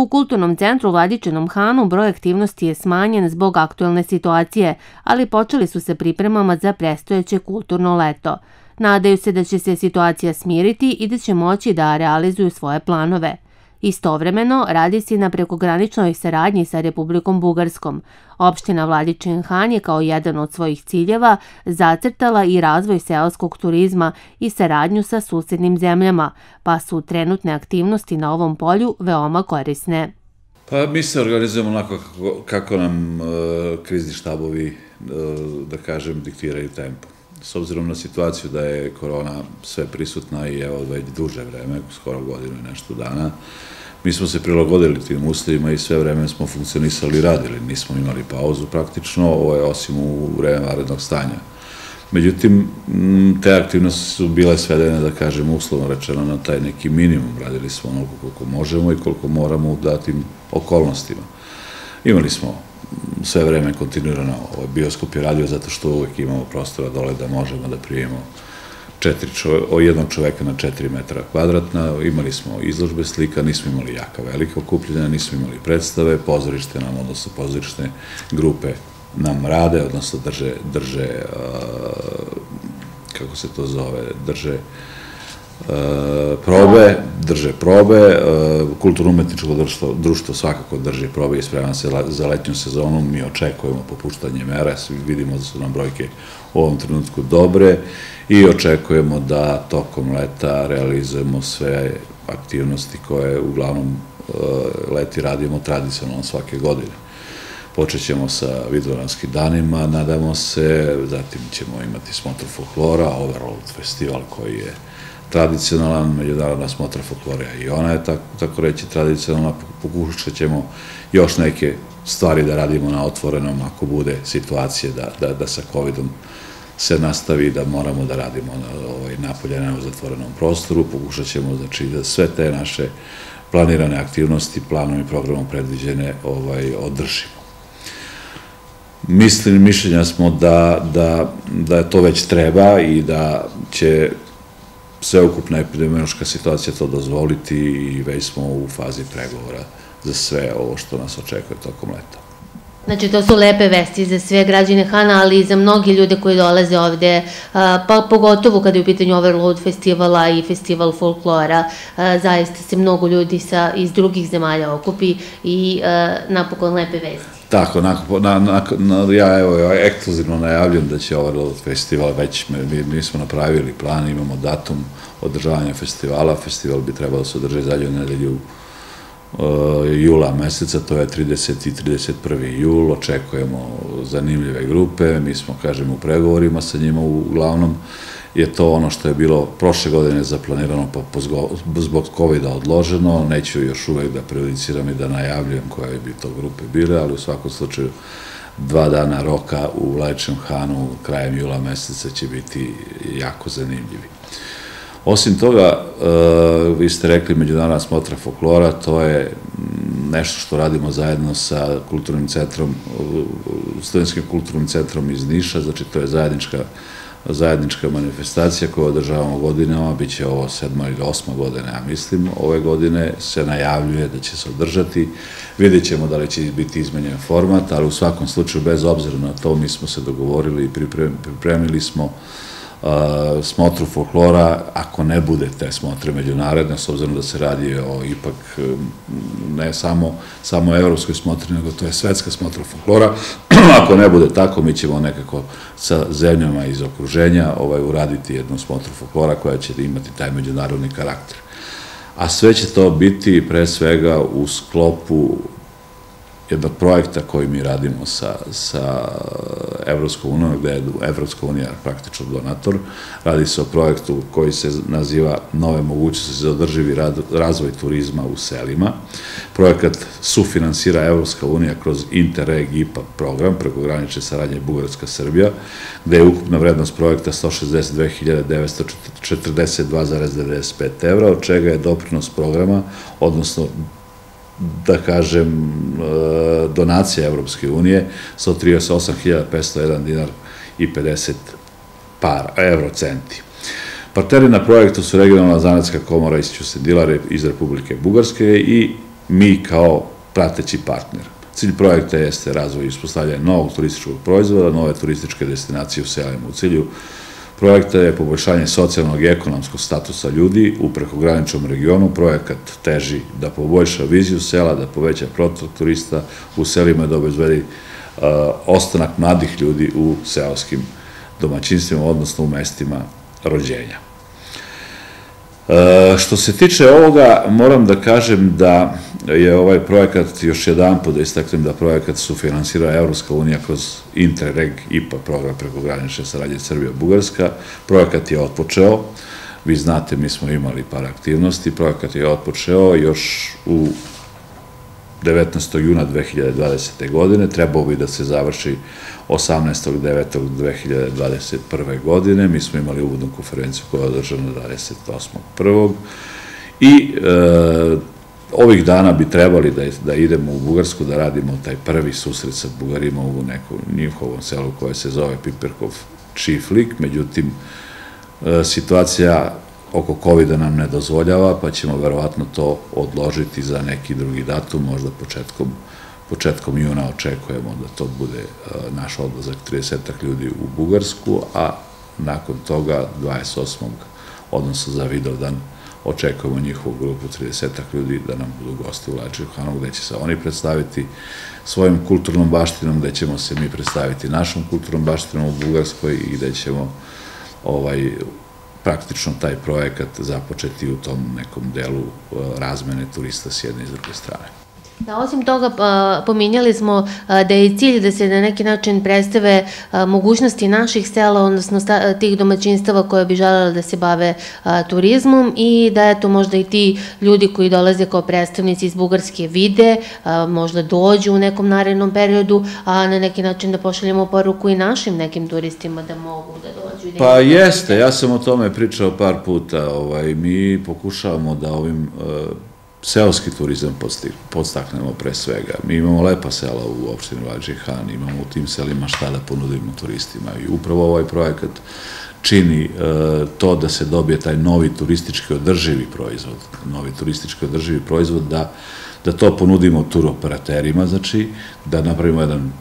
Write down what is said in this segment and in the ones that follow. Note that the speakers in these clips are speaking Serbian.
U kulturnom centru Vladičinom Hanu broj aktivnosti je smanjen zbog aktuelne situacije, ali počeli su se pripremama za prestojeće kulturno leto. Nadaju se da će se situacija smiriti i da će moći da realizuju svoje planove. Istovremeno radi se na prekograničnoj saradnji sa Republikom Bugarskom. Opština Vladičin Han je kao jedan od svojih ciljeva zacrtala i razvoj seoskog turizma i saradnju sa susednim zemljama, pa su trenutne aktivnosti na ovom polju veoma korisne. Pa mi se organizujemo onako kako, nam uh, krizni štabovi, uh, da kažem, diktiraju tempo. S obzirom na situaciju da je korona sve prisutna i evo već duže vreme, skoro godinu i nešto dana, Mi smo se prilagodili tim uslovima i sve vreme smo funkcionisali i radili, nismo imali pauzu praktično, ovo je osim u vreme varednog stanja. Međutim, te aktivnosti su bile svedene, da kažem, uslovno rečeno na taj neki minimum. Radili smo onoliko koliko možemo i koliko moramo u datim okolnostima. Imali smo sve vreme kontinuirano ovaj bioskop je radio zato što uvek imamo prostora dole da možemo da primimo četiri čove, o jednog čoveka na 4 metra kvadratna, imali smo izložbe slika, nismo imali jaka velika okupljenja, nismo imali predstave, pozorište nam, odnosno pozorišne grupe nam rade, odnosno drže, drže kako se to zove, drže probe, drže probe, kulturno-umetničko društvo, društvo svakako drži probe i sprema se za letnju sezonu, mi očekujemo popuštanje mera, vidimo da su nam brojke u ovom trenutku dobre i očekujemo da tokom leta realizujemo sve aktivnosti koje uglavnom e, leti radimo tradicionalno svake godine. Počet ćemo sa vidlovanskim danima, nadamo se, zatim ćemo imati smotru folklora, Overload festival koji je tradicionalan, međunarodna smotra folklora i ona je tako, tako reći tradicionalna, pokušat ćemo još neke stvari da radimo na otvorenom ako bude situacije da, da, da sa COVID-om se nastavi da moramo da radimo ovaj, napolje, na zatvorenom prostoru, pokušat ćemo znači, da sve te naše planirane aktivnosti, planom i programom predviđene ovaj, održimo. Mislim, mišljenja smo da, da, da to već treba i da će sveukupna epidemiološka situacija to dozvoliti i već smo u fazi pregovora za sve ovo što nas očekuje tokom leta. Znači, to su lepe vesti za sve građane Hana, ali i za mnogi ljude koji dolaze ovde, pa pogotovo kada je u pitanju Overload festivala i festival folklora, zaista se mnogo ljudi sa, iz drugih zemalja okupi i napokon lepe vesti. Tako, na, na, na, na, ja evo ja ekskluzivno najavljam da će Overload festival već, mi, mi smo napravili plan, imamo datum održavanja festivala, festival bi trebalo se održati zadnju nedelju jula meseca, to je 30. i 31. jul, očekujemo zanimljive grupe, mi smo, kažem, u pregovorima sa njima uglavnom, je to ono što je bilo prošle godine zaplanirano pa zbog COVID-a odloženo, neću još uvek da prejudiciram i da najavljujem koje bi to grupe bile, ali u svakom slučaju dva dana roka u Vlajčem Hanu krajem jula meseca će biti jako zanimljivi. Osim toga, e, vi ste rekli Međunarodna smotra folklora, to je nešto što radimo zajedno sa kulturnim centrom, studenskim kulturnim centrom iz Niša, znači to je zajednička zajednička manifestacija koju održavamo godinama, bit će ovo sedma ili osma godina, ja mislim. Ove godine se najavljuje da će se održati. Vidjet ćemo da li će biti izmenjen format, ali u svakom slučaju, bez obzira na to, mi smo se dogovorili i pripremili smo uh, smotru folklora, ako ne bude te smotre međunarodne, s obzirom da se radi o ipak ne samo, samo evropskoj smotri, nego to je svetska smotra folklora, ako ne bude tako, mi ćemo nekako sa zemljama iz okruženja ovaj, uraditi jednu smotru folklora koja će imati taj međunarodni karakter. A sve će to biti pre svega u sklopu jednog projekta koji mi radimo sa, sa Evropskom unijom, gde je Evropska unija praktično donator. Radi se o projektu koji se naziva Nove mogućnosti za održivi razvoj turizma u selima. Projekat sufinansira Evropska unija kroz Interreg IPA program preko granične saradnje Bugarska-Srbija, gde je ukupna vrednost projekta 162.942,95 evra, od čega je doprinos programa, odnosno da kažem, e, donacija Evropske unije, 138.501 dinar i 50 par, eurocenti. Partneri na projektu su regionalna zanatska komora iz Ćusedilare iz Republike Bugarske i mi kao prateći partner. Cilj projekta jeste razvoj i uspostavljanje novog turističkog proizvoda, nove turističke destinacije u selima. U cilju projekta je poboljšanje socijalnog i ekonomskog statusa ljudi u prekograničnom regionu. Projekat teži da poboljša viziju sela, da poveća protok turista u selima, da obezvedi uh, ostanak mladih ljudi u seoskim domaćinstvima, odnosno u mestima rođenja. E, što se tiče ovoga, moram da kažem da je ovaj projekat, još jedan put da istaknem da projekat sufinansira Evropska unija kroz Interreg IPA program prekogranične saradnje Srbija-Bugarska. Projekat je otpočeo, vi znate, mi smo imali par aktivnosti, projekat je otpočeo još u 19. juna 2020. godine, trebao bi da se završi 18.9.2021. godine, mi smo imali uvodnu konferenciju koja je održana 28.1. I e, ovih dana bi trebali da, da idemo u Bugarsku, da radimo taj prvi susret sa Bugarima u nekom njihovom selu koje se zove Piperkov Čiflik, međutim, e, situacija oko covid nam ne dozvoljava, pa ćemo verovatno to odložiti za neki drugi datum, možda početkom, početkom juna očekujemo da to bude e, naš odlazak 30 ljudi u Bugarsku, a nakon toga 28. odnosno za Vidovdan očekujemo njihovu grupu 30 ljudi da nam budu gosti u Hanu, gde će se oni predstaviti svojim kulturnom baštinom, gde ćemo se mi predstaviti našom kulturnom baštinom u Bugarskoj i gde ćemo ovaj, praktično taj projekat započeti u tom nekom delu uh, razmene turista s jedne i s druge strane. Da, osim toga, pa, pominjali smo da je cilj da se na neki način predstave mogućnosti naših sela, odnosno tih domaćinstava koje bi želela da se bave turizmom i da eto možda i ti ljudi koji dolaze kao predstavnici iz Bugarske vide, možda dođu u nekom narednom periodu, a na neki način da pošaljemo poruku i našim nekim turistima da mogu da dođu. Da pa jeste, ja sam o tome pričao par puta, ovaj, mi pokušavamo da ovim seoski turizam podstaknemo pre svega. Mi imamo lepa sela u opštini Vađe Han, imamo u tim selima šta da ponudimo turistima i upravo ovaj projekat čini e, to da se dobije taj novi turistički održivi proizvod, novi turistički održivi proizvod, da, da to ponudimo turoperaterima, znači da napravimo jedan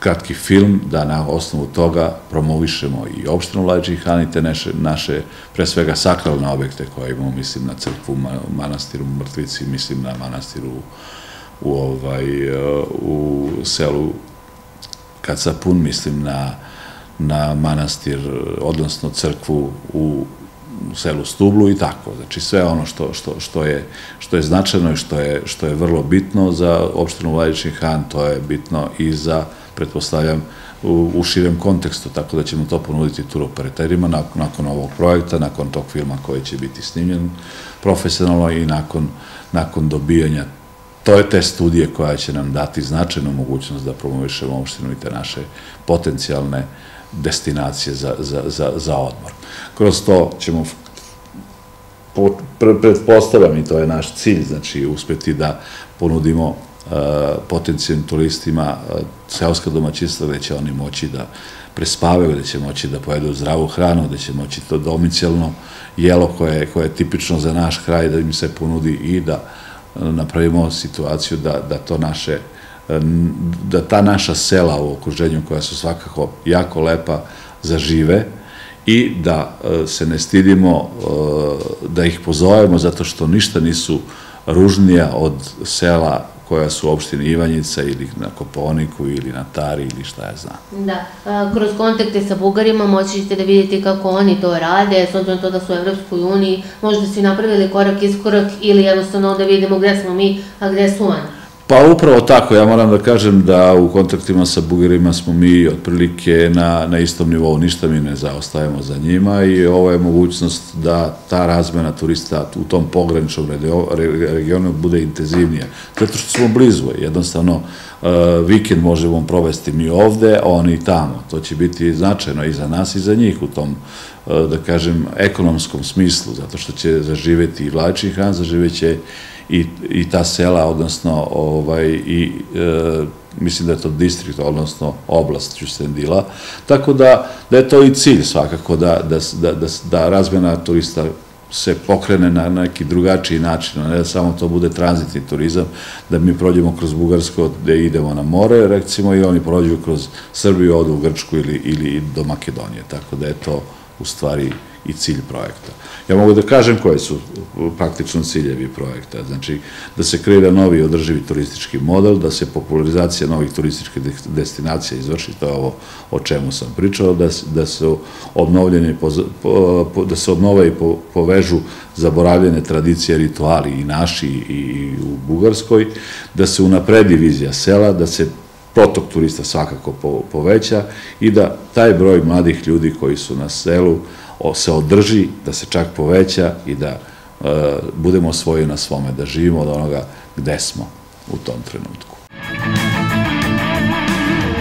kratki film, da na osnovu toga promovišemo i opštinu Lađi i naše, naše, pre svega, sakralne objekte koje imamo, mislim na crkvu, manastiru Mrtvici, mislim na manastiru u, ovaj, u selu Kacapun, mislim na, na manastir, odnosno crkvu u u selu Stublu i tako. Znači sve ono što, što, što, je, što je značajno i što je, što je vrlo bitno za opštinu Vladični Han, to je bitno i za pretpostavljam, u, u širem kontekstu, tako da ćemo to ponuditi turoperaterima nakon, nakon ovog projekta, nakon tog filma koji će biti snimljen profesionalno i nakon, nakon dobijanja to je te studije koja će nam dati značajnu mogućnost da promovišemo opštinu i te naše potencijalne destinacije za, za, za, za odmor. Kroz to ćemo pretpostavljam i to je naš cilj, znači uspeti da ponudimo potencijalnim turistima seoska domaćinstva gde će oni moći da prespavaju, gde će moći da pojedu zdravu hranu, gde će moći to domicijalno jelo koje, koje je tipično za naš kraj da im se ponudi i da napravimo situaciju da, da to naše da ta naša sela u okruženju koja su svakako jako lepa zažive i da se ne stidimo da ih pozovemo zato što ništa nisu ružnija od sela koja su u opštini Ivanjica ili na Koponiku ili na Tari ili šta ja znam. Da, kroz kontakte sa Bugarima moći ćete da vidite kako oni to rade, s obzirom to da su u Evropskoj uniji, možda su i napravili korak, iskorak ili jednostavno da vidimo gde smo mi, a gde su oni. Pa upravo tako, ja moram da kažem da u kontaktima sa Bugarima smo mi otprilike na, na istom nivou, ništa mi ne zaostajemo za njima i ovo je mogućnost da ta razmena turista u tom pograničnom regionu bude intenzivnija, zato što smo blizu, jednostavno uh, vikend možemo provesti mi ovde, oni tamo, to će biti značajno i za nas i za njih u tom, uh, da kažem, ekonomskom smislu, zato što će zaživeti i Vlači hran, zaživeće i, i ta sela, odnosno ovaj, i e, mislim da je to distrikt, odnosno oblast Ćustendila, tako da, da je to i cilj svakako da, da, da, da, da razmena turista se pokrene na neki drugačiji način, ne da samo to bude tranzitni turizam, da mi prođemo kroz Bugarsko, da idemo na more, recimo, i oni prođu kroz Srbiju, odu u Grčku ili, ili do Makedonije, tako da je to u stvari i cilj projekta. Ja mogu da kažem koji su praktično ciljevi projekta. Znači, da se kreira novi održivi turistički model, da se popularizacija novih turističkih destinacija izvrši, to je ovo o čemu sam pričao, da, da se obnovljene, da se obnove i povežu zaboravljene tradicije, rituali i naši i u Bugarskoj, da se unapredi vizija sela, da se protok turista svakako poveća i da taj broj mladih ljudi koji su na selu se održi, da se čak poveća i da e, budemo svoji na svome, da živimo od onoga gde smo u tom trenutku.